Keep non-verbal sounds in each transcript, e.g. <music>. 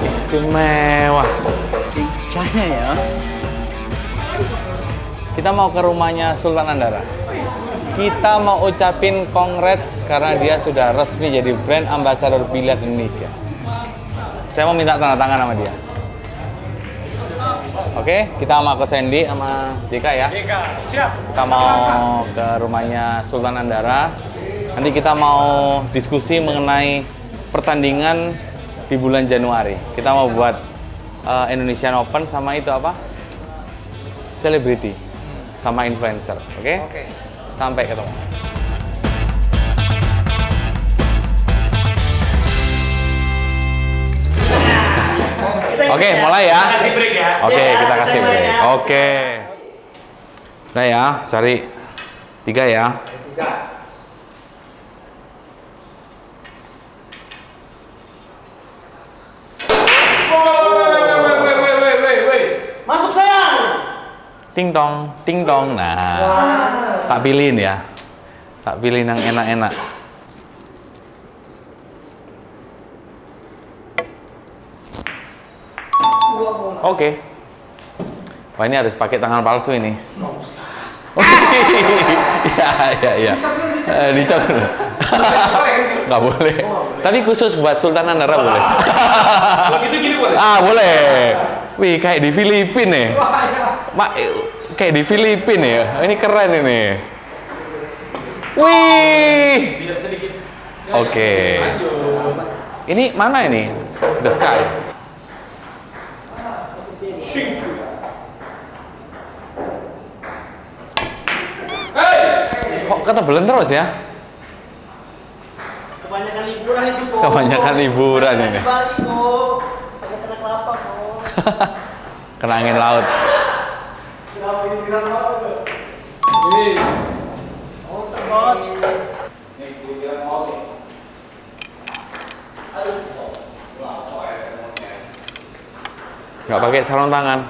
Istimewa. Saya ya. Kita mau ke rumahnya Sultan Andara. Kita mau ucapin congrats karena dia sudah resmi jadi brand ambassador biliar Indonesia. Saya mau minta tanda tangan sama dia. Oke, kita sama Coach Sandy sama JK ya. JK, siap. Kita mau ke rumahnya Sultan Andara. Nanti kita mau diskusi mengenai pertandingan di bulan Januari. Kita mau buat uh, Indonesian Open sama itu apa? Celebrity sama influencer. Oke? Oke. Sampai ketemu. Oke, mulai ya. Kasih break ya. Oke, Ya, kita kasih break. ya. Oke. Nah ya, cari tiga ya. Masuk sayang. Ting tong, ting tong. Nah, tak pilihin ya. Tak pilih yang enak-enak. Oke. Wah ini harus pakai tangan palsu ini. ya, ya, ya. Eh, dicop dulu. Nggak boleh. Tapi khusus buat Sultan Andara boleh. <laughs> Kalau gitu gini boleh. ah, boleh. Wih, kayak di Filipina nih. Mak, kayak di Filipina ya. Ini keren ini. Wih. Oke. Ini mana ini? The Sky. Kok ketebelan terus ya? Kebanyakan liburan itu kok. Kebanyakan liburan ini. Bali kok. Kena kelapa kok. <laughs> Kena angin laut. Bilang apa tuh? Hei. Oh, coach. Nggak pakai sarung tangan.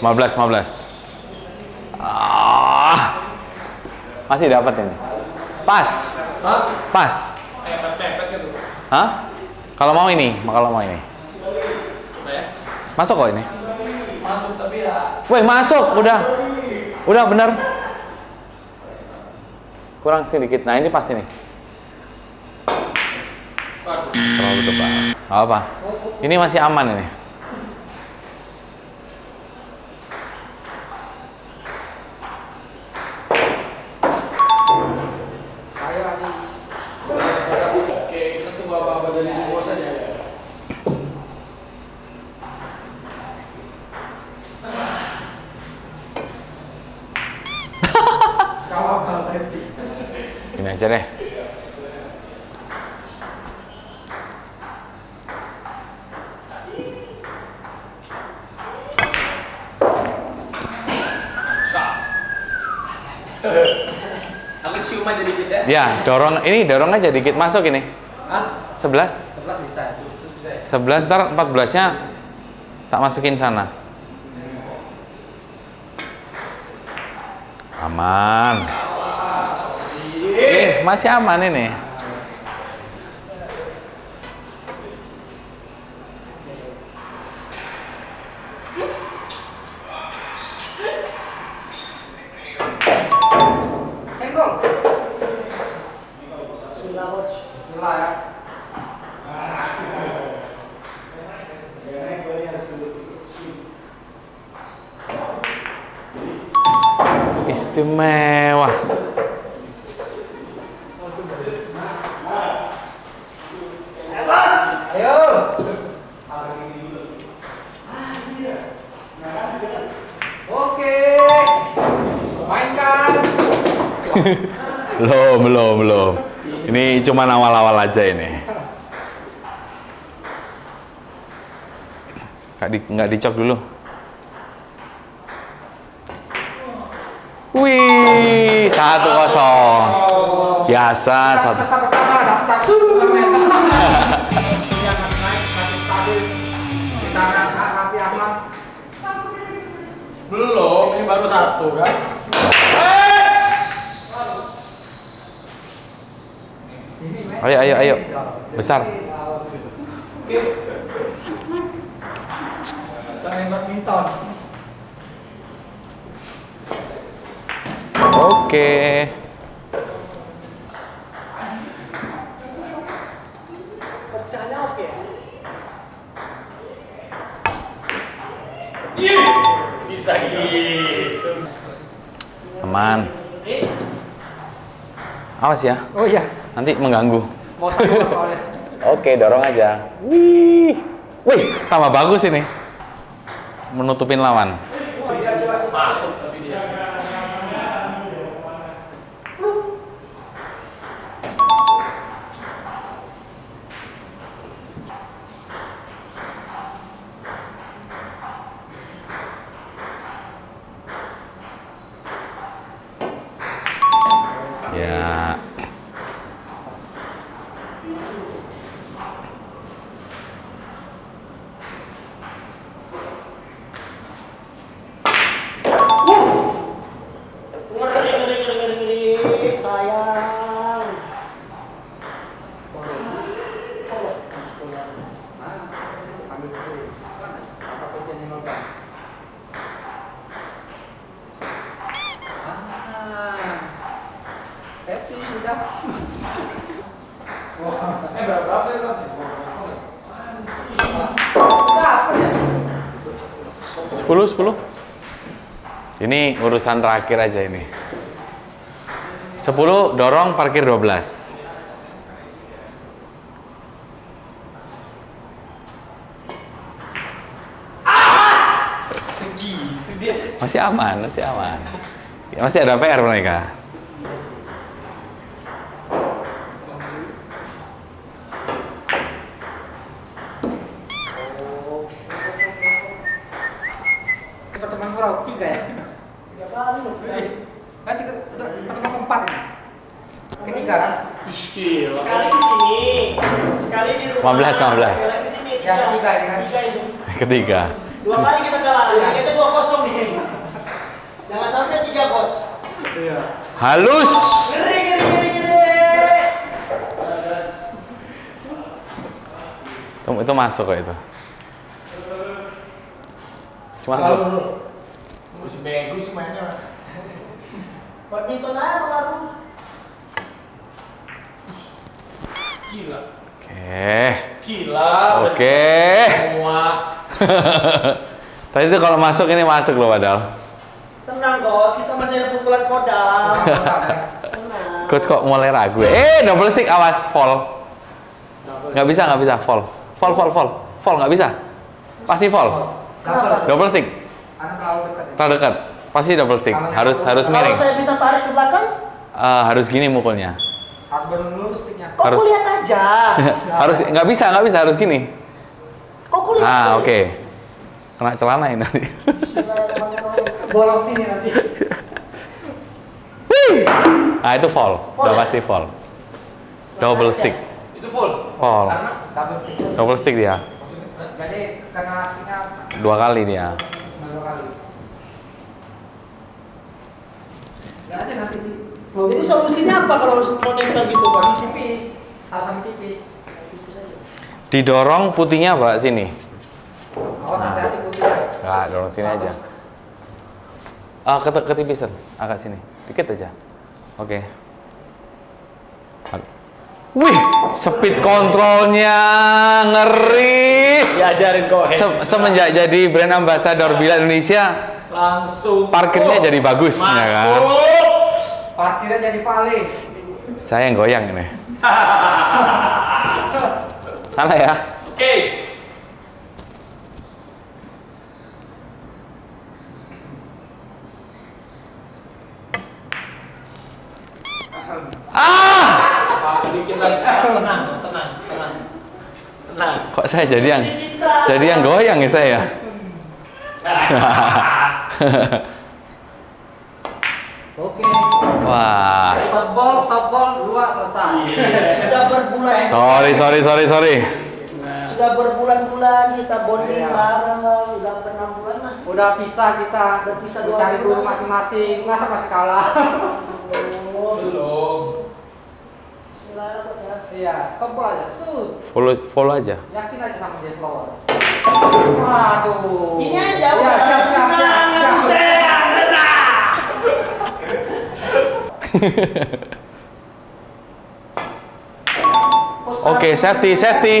15 15 ah. Masih dapat ini. Pas. Pas. Hah? kalau mau ini kalau mau ini. Masuk kok ini? Masuk tapi ya. Masuk. Udah. Udah bener. Kurang sedikit. Nah ini pasti nih terlalu tebal apa ini masih aman ini. Ya. Dorong ini dorong aja dikit masuk ini. Hah? 11. Sebelah bisa, itu itu bisa. ya? 11 ntar 14-nya tak masukin sana. Aman. Eh, masih aman ini. Belum, belum, belum. Ini cuma awal-awal aja ini. Nggak, di, nggak dicok dulu. Wih, satu kosong. Biasa satu. Belum, ini baru satu kan? Ayo, ayo, ayo. Besar. Main badminton. Oke. Bisa gitu. Aman. Awas ya, Oh iya, nanti mengganggu. mau sama soalnya. <laughs> Oke, dorong aja. Wih. Wih, tambah bagus ini. Menutupin lawan. Masuk tapi dia. Ya. Ngeri, ngeri, ngeri, ngeri, ngeri, sayang. Ambil dulu. Apa kuncinya yang nolkan? Ah. Happy sudah. Wah, eh berapa berapa ya sih? Berapa ya? 10 10. Ini urusan terakhir aja ini. 10 dorong parkir 12. Segitu dia. Masih aman, masih aman. Ya, masih ada PR mereka. Pertemuan kurang tiga ya? Tiga kali loh. Kan tiga, udah pertemuan keempat ini. Ketiga kan? Ih, gila. Sekali di sini, sekali di rumah. 15, 15. Sekali di sini. Yang ketiga ini kan? Tiga itu. Ketiga. Dua kali kita kalah. Yang kita dua kosong nih. Jangan sampai tiga coach. Halus. Ngeri, ngeri, ngeri, ngeri. Itu, itu masuk kok itu. Cuma Lalu, Masih bagus mainnya. Badminton aja pengaruh. Gila. Oke. Gila. Oke. Semua. <laughs> Tadi itu kalau masuk ini masuk loh padahal. Tenang coach, kita masih ada pukulan kodam. <laughs> Tenang. Coach kok mulai ragu. Eh, double stick awas fall. Nggak bisa, nggak bisa fall. Fall, fall, fall. Fall nggak bisa. Pasti fall. Double. Double stick. Karena terlalu dekat ya. Terlalu dekat. Pasti double stick. Harus harus Kalau miring. saya bisa tarik ke belakang, Eh, harus gini mukulnya. Harus kok Harus. kulihat aja. <laughs> harus nggak bisa, nggak bisa harus gini. Kok kulihat? Ah, oke. Kena celana ini nanti. <laughs> Bolong sini nanti. Nah, itu fall. Fall Udah ya? pasti fall. Double stick. Itu full. Fall. Karena Double stick. Double stick dia. Jadi karena Dua kali dia. dua kali. Nggak ada nanti sih. Jadi solusinya apa kalau mau nempel gitu, Pak? Tipis. Alam tipis. Tipis aja. Didorong putihnya Pak sini. Ya. Nggak, dorong sini aja. Ah, ket ketipisan, agak sini. Dikit aja. Oke. Wih, speed kontrolnya ngeri. Diajarin kok. Se- semenjak jadi brand ambassador Bila Indonesia, Langsung. parkirnya jadi bagus ya kan. Parkirnya jadi paling. Saya yang goyang ini. <laughs> Salah ya? Oke. Ah! Dikit lagi. Tenang, tenang, tenang. Tenang. Kok saya jadi yang jadi yang goyang ya saya? Oke. Wah. Stop ball, dua selesai. Sudah berbulan Sorry, sorry, sorry, sorry. sudah berbulan-bulan kita bonding Iya. bareng udah hampir enam bulan mas Udah pisah kita. Udah pisah dua Cari dulu masing-masing. Masa masih kalah? oh, Belum. Ya Iya, ball aja. Shoot. Follow follow aja. Yakin aja sama dia flower. Waduh. ini aja Iya, udah siap, siap, siap, <laughs> Oke, safety, safety,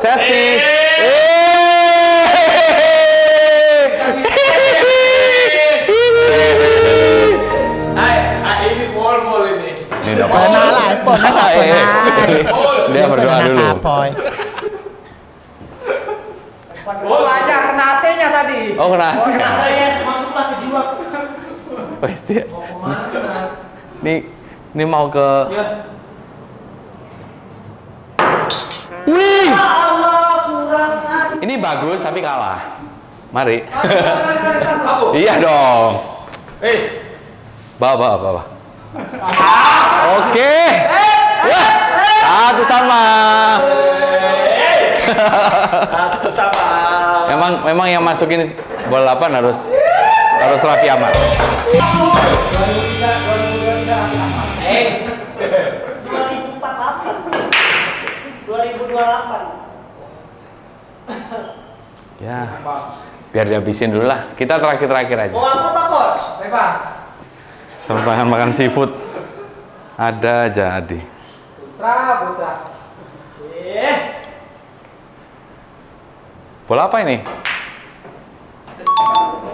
safety. Pernah lah, pernah tak pernah. Dia berdoa dulu. Oh, aja kena AC-nya tadi. Oh, kena AC. Kata yes masuklah ke jiwa. Wes dia. Ini ini mau ke Ya. Wih, ya Allah kurang hati ini bagus tapi kalah. Mari. <laughs> Iya dong. Eh, Bawa, bawa, bawa. Oke. Wah, satu sama. satu sama. Memang memang yang masukin bola 8 harus harus Raffi Ahmad. Ya, biar dihabisin dulu lah. Kita terakhir-terakhir aja. mau aku apa coach? Bebas. Sama makan seafood. Ada aja Adi. Putra, putra. eh Bola apa ini?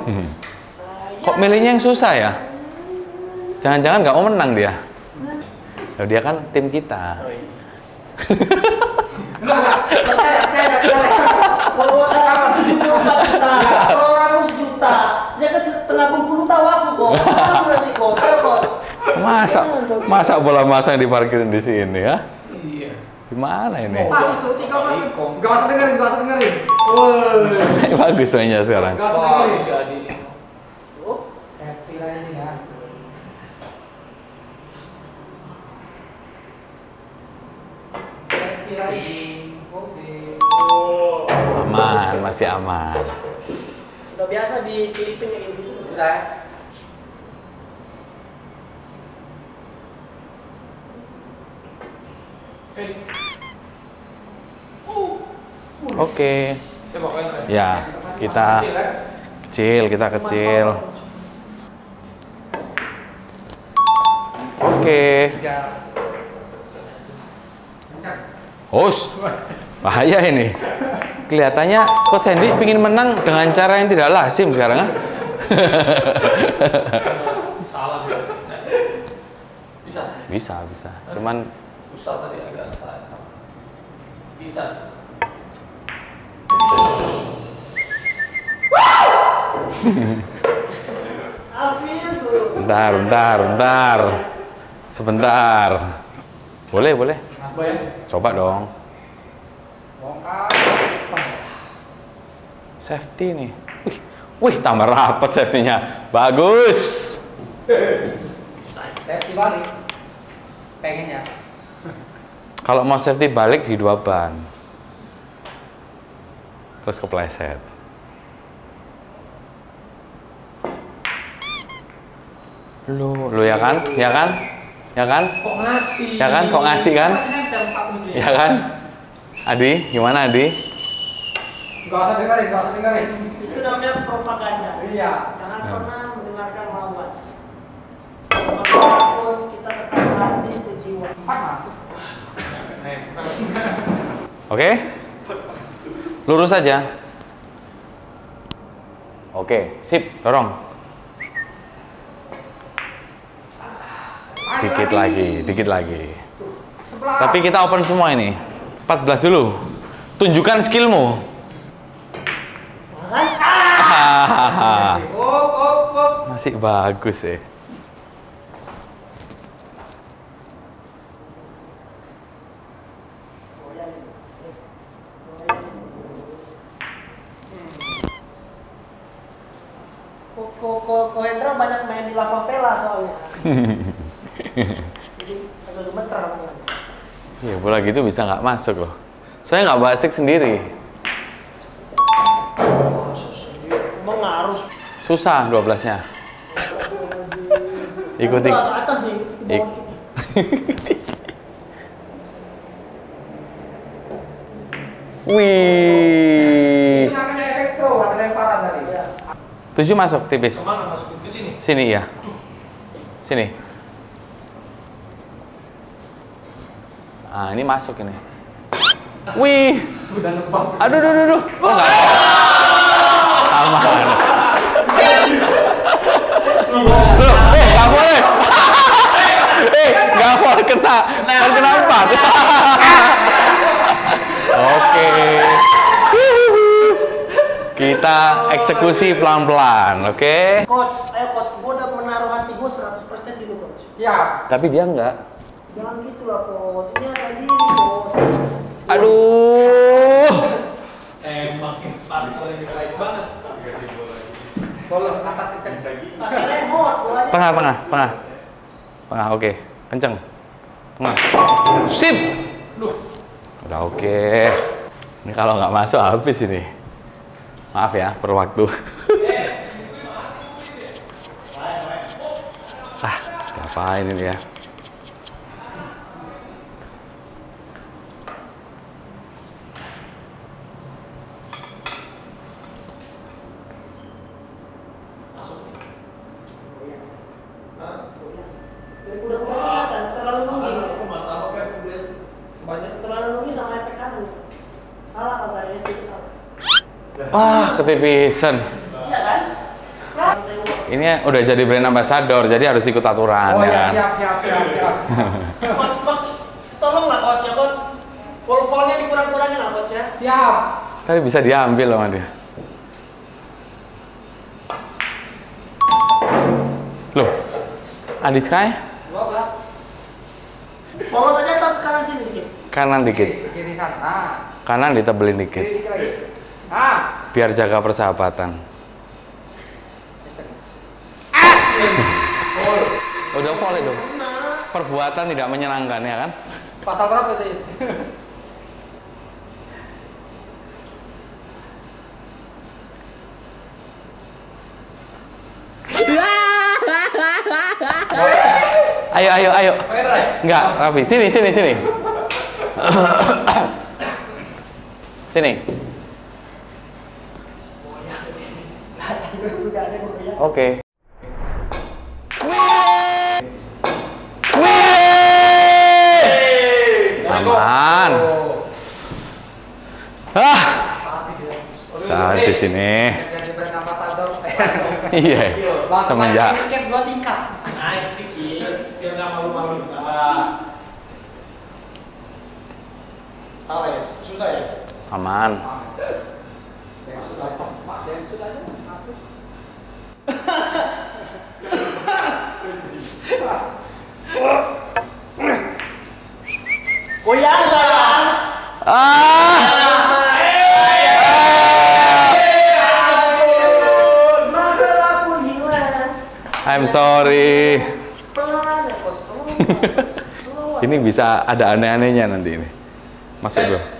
Hmm. Kok milihnya yang susah ya? Jangan-jangan nggak mau menang dia. Loh, dia kan tim kita. Enggak, enggak. Orang 74 juta kalau orang 100 juta sedangkan setengah bengkulu tahu aku kok aku nanti kok Masa masa bola masang diparkirin di sini ya? iya. Gimana ini? Pas itu 13. Enggak usah dengerin, enggak usah dengerin. <laughs> Bagus mainnya sekarang. Enggak usah Wah, dengerin. bisa di. Happy lah ini ya. Happy lagi. Oke. Aman, masih aman. udah biasa di Filipina kayak gitu Sudah ya? Oke. Lain. Ya, kita Kecil, kita kecil. Oke. Kencang. Hus. Bahaya ini. Kelihatannya Coach Sandy ingin menang dengan cara yang tidak lazim sekarang. ah. Salah. Bisa. bisa, bisa. Cuman Susah tadi agak salah. salah. Bisa. Bentar, bentar, bentar. Sebentar. Boleh, boleh. Apa ya? Coba dong. Bongkar. Safety nih. Wih, wih tambah rapat safety-nya. Bagus. Safety balik. Pengennya. Kalau mau safety balik di dua ban. Terus kepleset. Lu, lu ya kan? Ya kan? Ya kan? Kok ngasih? Ya kan? Kok ngasih kan? Masih nempel 47. Ya kan? Adi, gimana Adi? Gak usah dengerin, gak usah dengerin. Itu namanya propaganda. Iya. Jangan hmm. pernah mendengarkan lawan. Walaupun kita tetap sehati sejiwa. Oke? Okay? Lurus saja. Oke, okay, sip, dorong. Dikit lagi, dikit lagi. Tapi kita open semua ini. 14 dulu. Tunjukkan skillmu. <laughs> Masih bagus ya. Bola gitu bisa nggak masuk loh. Saya nggak bawa stick sendiri. Wah, susah. Emang ngaruh. Susah 12-nya. Ikuti. Ke atas nih, ke Ik- bawah. <laughs> Wih. Itu namanya elektro, ada lemparan tadi. Tujuh masuk tipis. Mana masukin ke sini? Sini ya. Sini. Ah, ini masuk ini. Wih. Aduh, aduh, aduh, aduh. Oh, enggak. Aman. Loh, eh, nggak boleh. eh, nggak boleh kena. Kan kena empat. Oke. Kita eksekusi pelan-pelan, oke? Coach, ayo coach, gue udah menaruh hati gue 100% di lu coach. Siap. Tapi dia enggak. Jangan gitu lah coach, ini ada diri coach. Aduh. Emang partner ini baik banget. Bola atas kencang. Pakai remote, tengah, tengah. Tengah, oke. Kenceng. Tengah. Sip. Udah oke. Ini kalau nggak masuk habis ini. Maaf ya, per waktu. ah, ngapain ini ya? Udah kelihatan, terlalu nungging. Aku mata apa kan lihat banyak Terlalu nungging sama efek kanan. Salah kalau dari itu salah. Wah, ketipisan. Iya kan? Kan? Ini udah jadi brand ambassador, jadi harus ikut aturan Oh ya ya, kan? siap, siap, siap, siap. Coach, coach, tolonglah coach ya coach. Pol-polnya dikurang-kurangin lah coach ya. Siap. Tapi bisa diambil loh dia. Loh, Andi Sky 12. Polos aja atau ke kanan sini dikit. kanan dikit, Ke kiri sana. kanan ditebelin Kiri dikit, dikit lagi. Ah. Biar jaga persahabatan. Udah volley dong. Perbuatan tidak menyenangkan ya kan? Pasal berapa itu? Ayo, ayo, ayo. Enggak, Raffi. Sini, sini, sini. <coughs> sini. Ya. Oke. Aman. Ah, sadis ini. Jadi brand ambassador. Iya. Semenjak Tiket dua tingkat. naik sedikit biar nggak malu-malu. Ah. Salah ya, susah ya. aman. Goyang sayang. Ah. I'm sorry. <laughs> Ini bisa ada aneh-anehnya nanti ini. Masuk bro.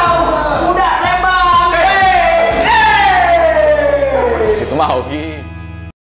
好评